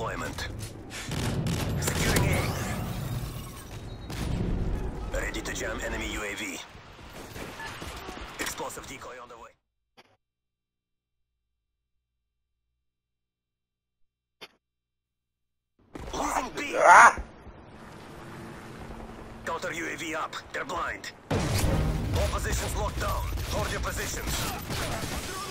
deployment. Securing A. Ready to jam enemy UAV. Explosive decoy on the way. Losing B. Ah! Counter UAV up. They're blind. All positions locked down. Hold your positions.